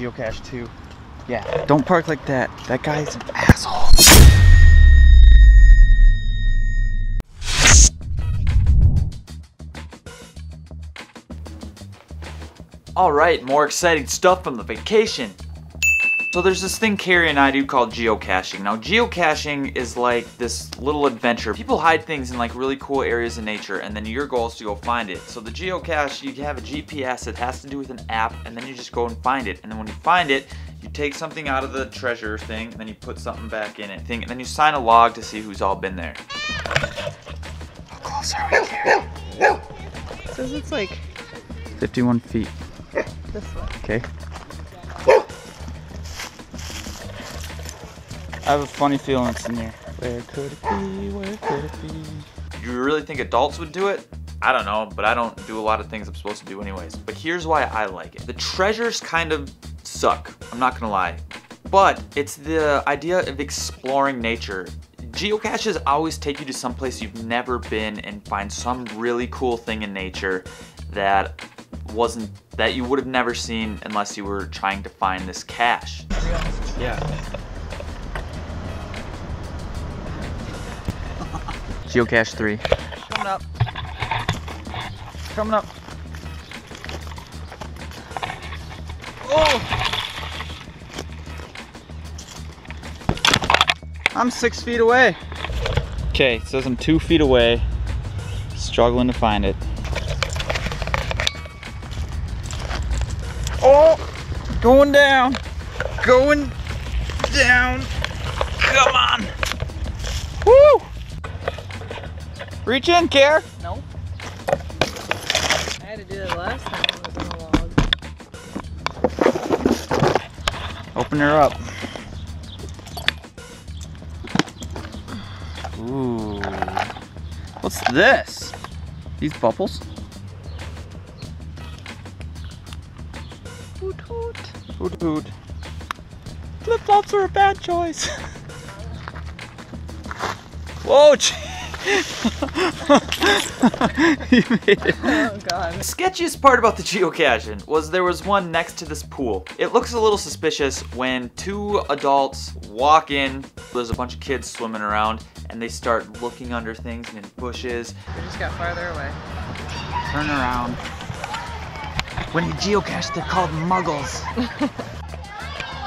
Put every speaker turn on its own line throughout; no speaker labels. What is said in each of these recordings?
geocache too. Yeah, don't park like that. That guy's an asshole.
All right, more exciting stuff from the vacation. So there's this thing Carrie and I do called geocaching. Now geocaching is like this little adventure. People hide things in like really cool areas in nature and then your goal is to go find it. So the geocache, you have a GPS that has to do with an app and then you just go and find it. And then when you find it, you take something out of the treasure thing and then you put something back in it. Thing, and then you sign a log to see who's all been there. How close are we, Carrie?
Says it's like
51 feet.
this way.
Okay. I have a funny feeling it's in here. Where could it be? Where could it be?
You really think adults would do it? I don't know, but I don't do a lot of things I'm supposed to do anyways. But here's why I like it. The treasures kind of suck, I'm not gonna lie. But it's the idea of exploring nature. Geocaches always take you to some place you've never been and find some really cool thing in nature that wasn't that you would have never seen unless you were trying to find this cache.
Yeah. Geocache 3. Coming up. Coming up. Oh! I'm six feet away. Okay, it says I'm two feet away. Struggling to find it. Oh! Going down. Going down. Come on. Woo! Reach in, Care.
No. I had to do that last time it was on a log.
Open her up. Ooh. What's this? These bubbles?
Hoot hoot.
Hoot hoot. Flip flops are a bad choice. Whoa! gee. You made it.
Oh god.
The sketchiest part about the geocaching was there was one next to this pool. It looks a little suspicious when two adults walk in, there's a bunch of kids swimming around, and they start looking under things and in bushes.
We just got farther away.
Turn around. When you geocache, they're called muggles.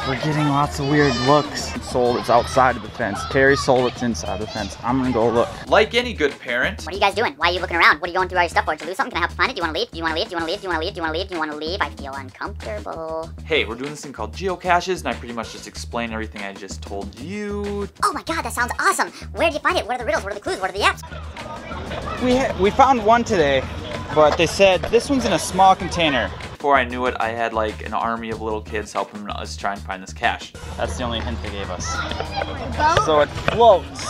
We're getting lots of weird looks. Soul that's outside of the fence. Terry soul that's inside the fence. I'm gonna go look.
Like any good parent,
What are you guys doing? Why are you looking around? What are you going through all your stuff for? Did you lose something? Can I help you find it? Do you want to leave? Do you want to leave? Do you want to leave? Do you want to leave? Do you want to leave? Do you want to leave? Do you want to leave? I feel uncomfortable.
hey, we're doing this thing called geocaches, and I pretty much just explain everything I just told you.
Oh my god, that sounds awesome. Where did you find it? What are the riddles? What are the clues? What are the apps?
We we found one today, but they said this one's in a small container.
Before I knew it, I had like an army of little kids helping us try and find this cache.
That's the only hint they gave us. So it floats.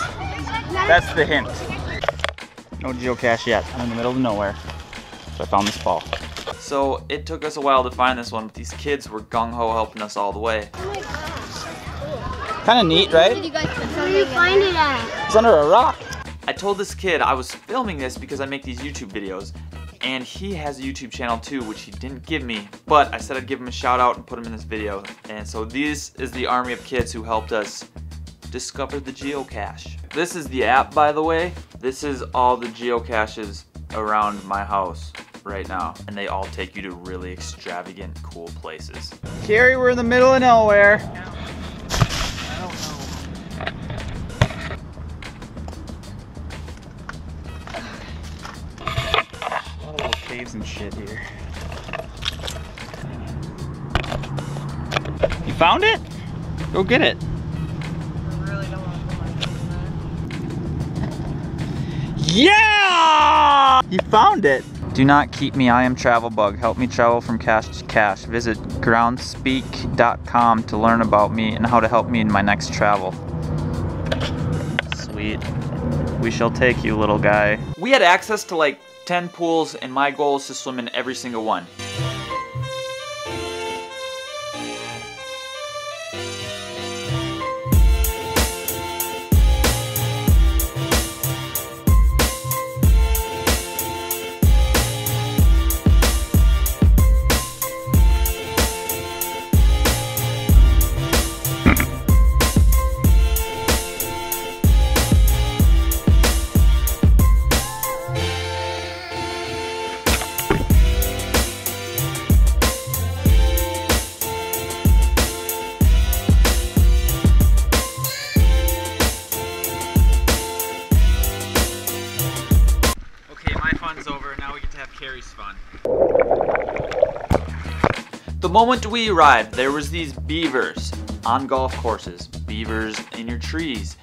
That's the hint. No geocache yet. I'm in the middle of nowhere. So I found this ball.
So it took us a while to find this one, but these kids were gung ho helping us all the way.
Kind of neat, right?
Where Did you guys where did you find it at?
It's under a rock.
I told this kid I was filming this because I make these YouTube videos, and he has a YouTube channel too, which he didn't give me, but I said I'd give him a shout out and put him in this video. And so this is the army of kids who helped us discover the geocache. This is the app, by the way. This is all the geocaches around my house right now, and they all take you to really extravagant, cool places.
Carrie, we're in the middle of nowhere. Little caves and shit here. You found it? Go get it.
Really don't want to put my hands in
Yeah! You found it. Do not keep me, I am Travel Bug. Help me travel from cache to cache. Visit groundspeak.com to learn about me and how to help me in my next travel. Sweet. We shall take you, little guy.
We had access to like 10 pools, and my goal is to swim in every single one. Moment we arrived, there was these beavers on golf courses. Beavers in your trees.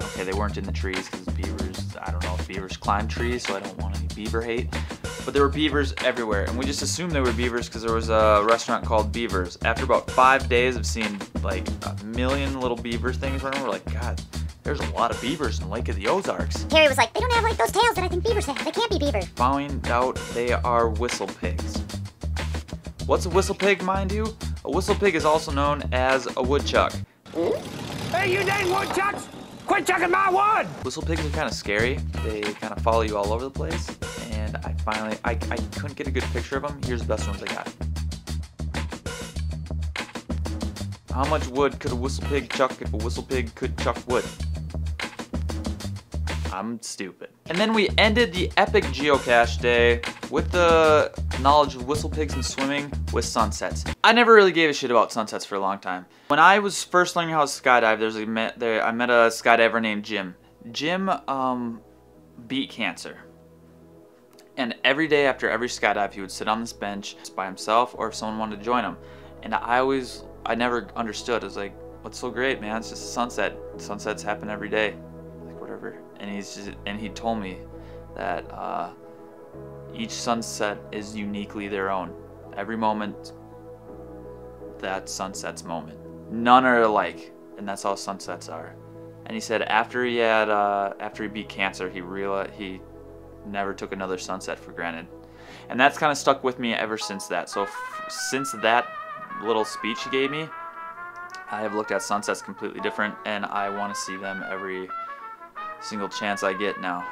Okay, they weren't in the trees because beavers, I don't know if beavers climb trees, so I don't want any beaver hate. But there were beavers everywhere, and we just assumed they were beavers because there was a restaurant called Beavers. After about five days of seeing like a million little beaver things running, we're like, God, there's a lot of beavers in Lake of the Ozarks.
Terry was like, they don't have like those tails that I think beavers have. They can't be beaver.
Found out they are whistle pigs. What's a whistle pig, mind you? A whistle pig is also known as a woodchuck.
Hey, you dang woodchucks! Quit chucking my wood!
Whistle pigs are kind of scary. They kind of follow you all over the place. And I finally, I, I couldn't get a good picture of them. Here's the best ones I got. How much wood could a whistle pig chuck if a whistle pig could chuck wood? I'm stupid. And then we ended the epic geocache day with the knowledge of whistle pigs and swimming with sunsets. I never really gave a shit about sunsets for a long time. When I was first learning how to skydive, there's a met, there, I met a skydiver named Jim. Jim um, beat cancer. And every day after every skydive, he would sit on this bench by himself or if someone wanted to join him. And I always, I never understood. I was like, what's so great, man? It's just a sunset. Sunsets happen every day. Like, whatever. And he's just, and he told me that uh, each sunset is uniquely their own. Every moment, that sunset's moment. None are alike, and that's how sunsets are. And he said after he had, uh, after he beat cancer, he realized he never took another sunset for granted. And that's kind of stuck with me ever since that. So since that little speech he gave me, I have looked at sunsets completely different, and I want to see them every single chance I get now.